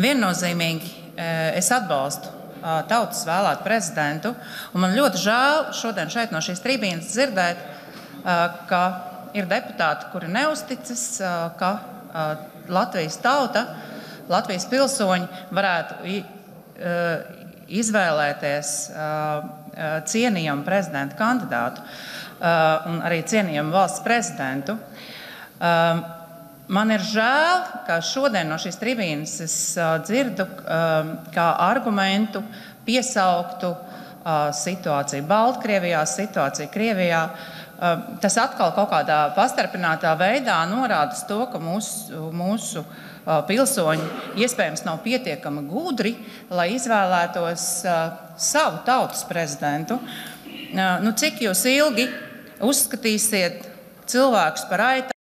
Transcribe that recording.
Viennozīmīgi es atbalstu tautas vēlētu prezidentu. Man ļoti žēl šodien šeit no šīs tribīnes dzirdēt, ka ir deputāti, kuri neusticas, ka Latvijas tauta, Latvijas pilsoņi varētu izvēlēties cienījamu prezidenta kandidātu un arī cienījamu valsts prezidentu. Man ir žēl, ka šodien no šīs tribīnes es dzirdu kā argumentu piesauktu situāciju Baltkrievijā, situāciju Krievijā. Tas atkal kaut kādā pastarpinātā veidā norāda to, ka mūsu, mūsu pilsoņi iespējams nav pietiekami gudri, lai izvēlētos savu tautas prezidentu. Nu, cik jūs ilgi uzskatīsiet cilvēkus par aitu?